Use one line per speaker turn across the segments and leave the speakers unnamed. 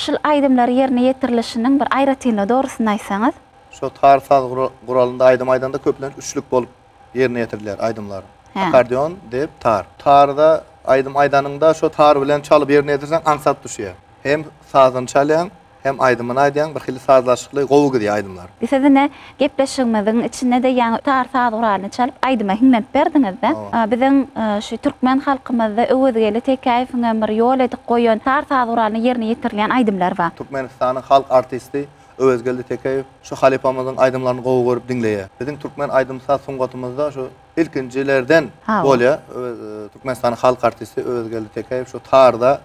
şol aýdymlar ýerine ýetirilişiniň bir aýratynly dogrusyny aýsaňyz?
Şo tarifal guralynda aýdym aýdanda köplen üçlük bolup ýerine ýetirilýär aýdymlar. Akordeon dep tar. Tarda aýdym aýdanynda şo tar bilen çalyp ýerine ýetirsen ansat düşýär. Hem sazyny çalýan, hem aýdyman aýdyan bir hili sazlaşykly gowy gidi aýdymlar.
Sizine gepleşigimiziň içinde de ýa-ni tar saz urany çalyp aýdyma himmät berdiňiz da. Bizim şu türkmen halkymyzda öwüzgeli tekayfyňa bir ýol edip goýan tar saz urany ýerine ýetirýän aýdymlar bar.
E, Türkmenistanyň halk artisti Özgeldi Tekeyev şu halipamızın aydımlarını gowy görüp dinleye. Bizim Türkmen aydımsa sungatımızda şu ilkincilerden bolya Türkmenistan halk artisti Özgeldi Tekeyev şu tarda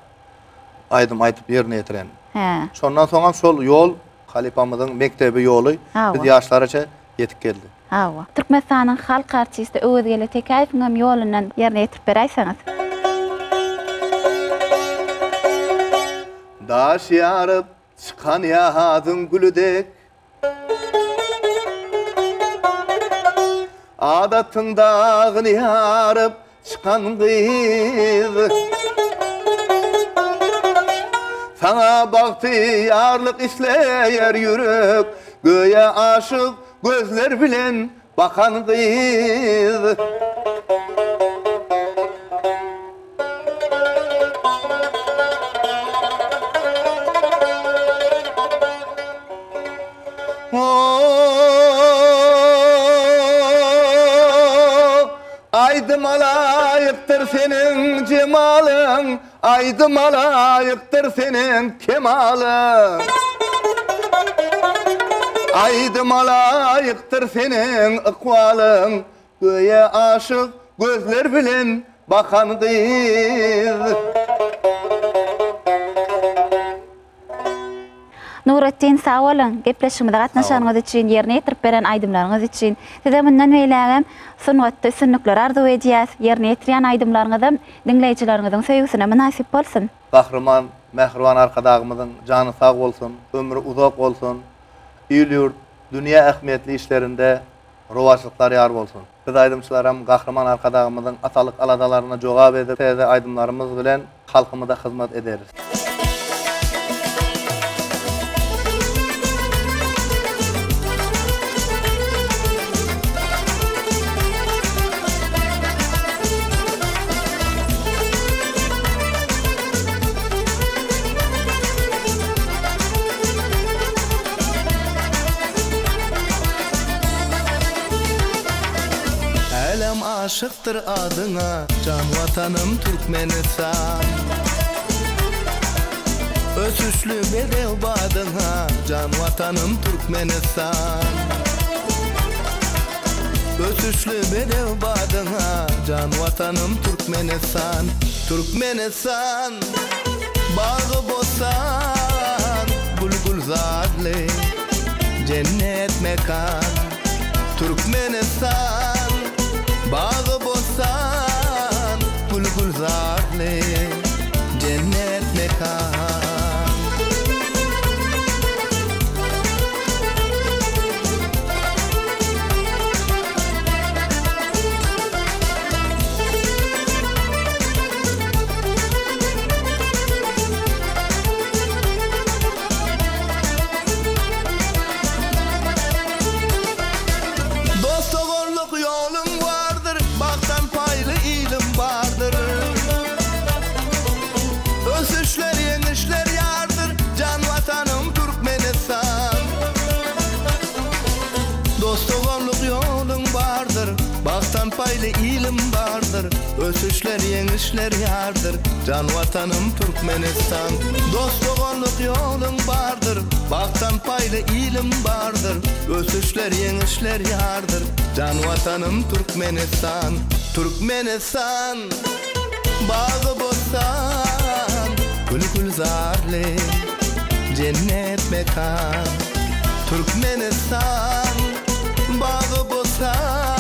aydım aytıp yerine yetiren.
He.
Şondan soňam şol ýol halipamyzyň mektebi ýoly
Ha,
biz
o.
ýaşlaraça ýetip geldi.
Hawa. Türkmenistanyň halk artisti öwüzgeli tekäýifiňem ýolundan ýerine ýetip beräýsäňiz.
Daş yarıp çıkan yağdın gülüdek Adatın dağını yarıp çıkan kız Sana baktı yarlık isleyer yürük Göğe aşık gözler bilen bakan kız. Oo, Aydım alayıktır senin cemalın Aydım alayıktır senin kemalın. Aydım alayıktır senin ıkvalın. Göğe aşık gözler bilen bakan kız
Nurettin sağ olun. Gepleşimde gatnaşanyňyz üçin, ýerine ýetirip beren aýdymlaryňyz üçin. Size mundan beýlägem, sunwatda sünnükler arzuw edýäs, ýerine ýetirýän aýdymlaryňyzam dinleýijileriniň söýgüsine münasip bolsun.
Gahryman, mährwan arkadagymyzyň jany sag bolsun, ömri uzak bolsun. yurt, dünýä ähmiýetli işlerinde rowaşlyklar ýar bolsun. Biz aýdymçylar hem gahryman arkadagymyzyň atalyk aladalaryna jogap edip, täze aýdymlarymyz bilen halkymyza hyzmat ederiz.
Aşıktır adına. Can vatanım Türkmenistan Ösüşlü bedev badına. Can vatanım Türkmenistan Ösüşlü bedev badına. Can vatanım Türkmenistan Türkmenistan Bağı bostan Bulgul zadli Cennet mekan. Türkmenistan planet. Paylı ilim vardır Ösüşler yenişler yardır. Can vatanım Türkmenistan Dost doğurluk yolun vardır. Baktan paylı ilim vardır Ösüşler yenişler yardır. Can vatanım Türkmenistan Türkmenistan. Bağı bostan Gül gül zarli Cennet mekan. Türkmenistan Bağı bostan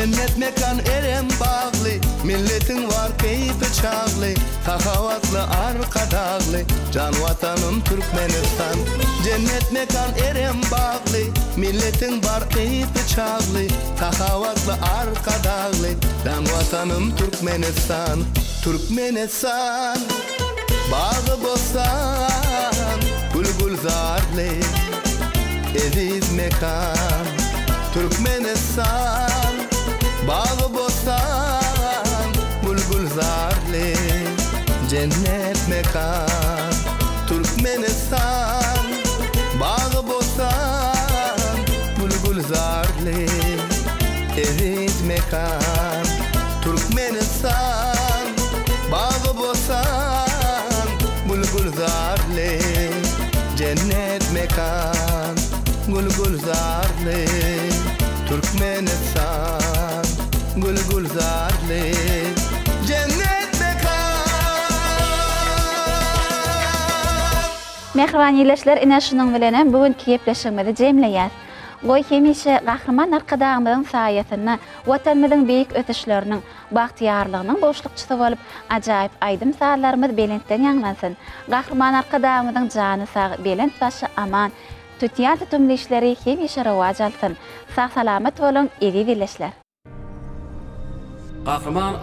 Cennet mekan erem bağlı. Milletin var keyfi çağlı. Tahavatlı arka dağlı. Can vatanım Türkmenistan. Cennet mekan erem bağlı. Milletin var keyfi çağlı. Tahavatlı arka dağlı. Can vatanım Türkmenistan. Türkmenistan. Bağı bostan. Gül gül zarlı. Eziz mekan. Türkmenistan Eziz mekan Türkmenistan Bağı bostan Bulbul zarlı Cennet mekan Gül gül zarlı Türkmenistan Gül gül zarlı Cennet mekan.
Mehriban ýerleşler ine şunuň bilenem bugünkü gepleşigimizi jemleýär. Ғой хемеші қақырман арқадағындың саясыны, ватанмыздың бейік өтішлерінің, бақтиярлығының бошлықшысы болып, ажайып айдым сағаларымыз беленттен яңлансын. Қақырман арқадағымыздың жаны сағы белент башы аман, Tutyan tutumlu işleri hemşe ажалсын. Сақ Sağ salamet olun, evi birleşler.
Kahraman